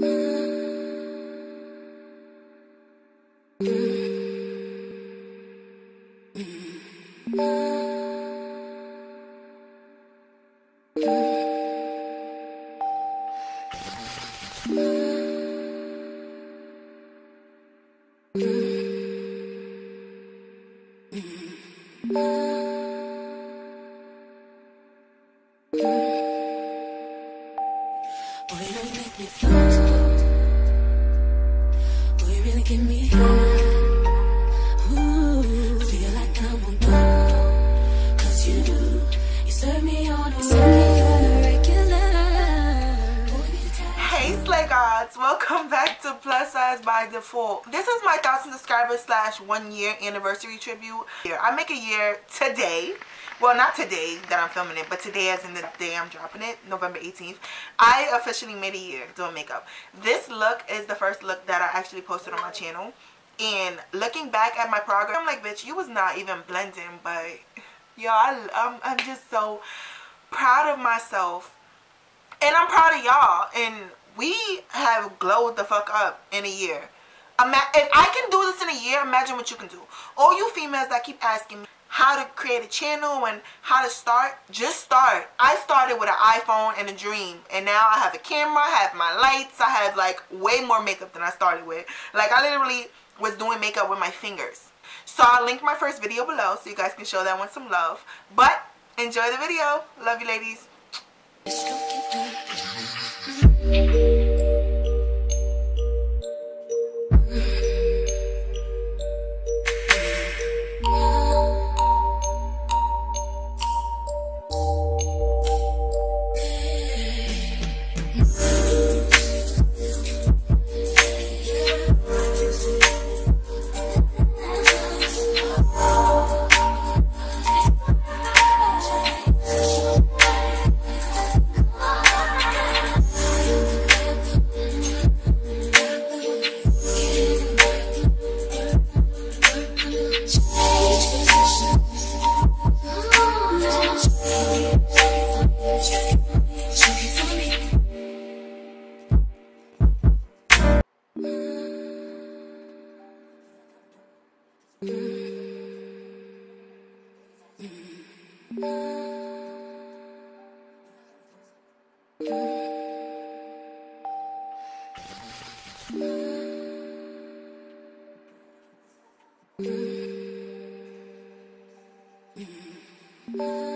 You make me you me high. Ooh, feel like I'm on top. Cause you do. You serve me on a, me on a regular. Welcome back to Plus Size by Default. This is my 1000 subscribers slash one year anniversary tribute. I make a year today. Well, not today that I'm filming it, but today as in the day I'm dropping it, November 18th. I officially made a year doing makeup. This look is the first look that I actually posted on my channel. And looking back at my progress, I'm like, bitch, you was not even blending, but y'all, I'm, I'm just so proud of myself and I'm proud of y'all. And we have glowed the fuck up in a year. If I can do this in a year, imagine what you can do. All you females that keep asking me how to create a channel and how to start, just start. I started with an iPhone and a dream. And now I have a camera, I have my lights, I have like way more makeup than I started with. Like I literally was doing makeup with my fingers. So I'll link my first video below so you guys can show that one some love. But enjoy the video. Love you ladies. Boy,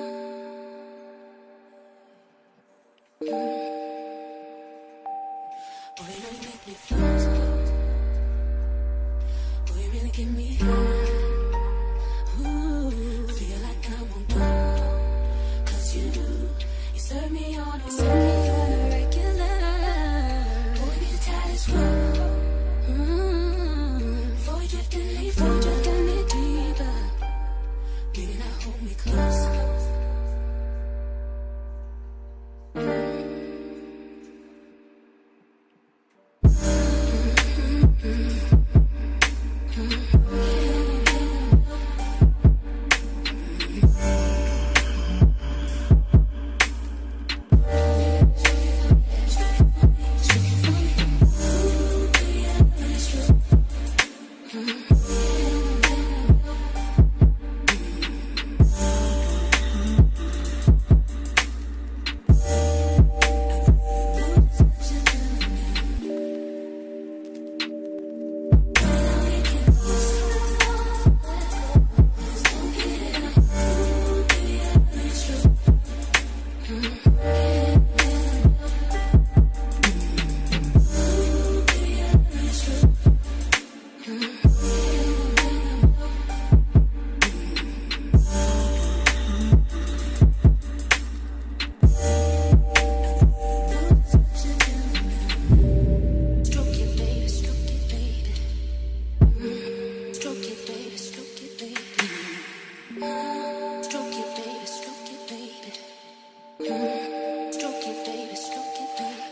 Baby, look it Davis.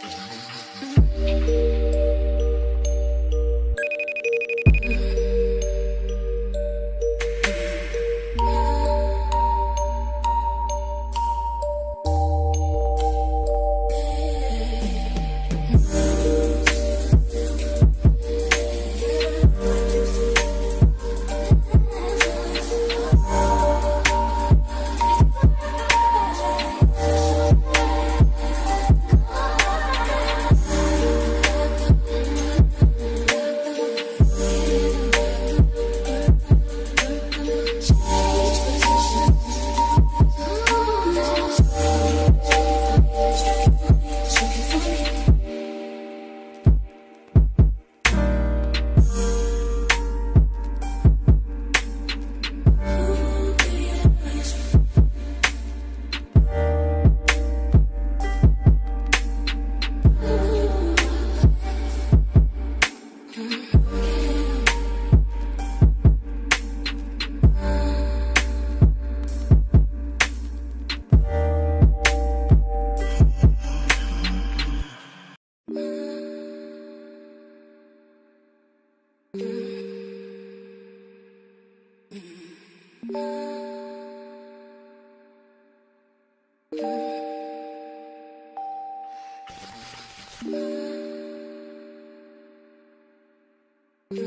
Boy,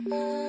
you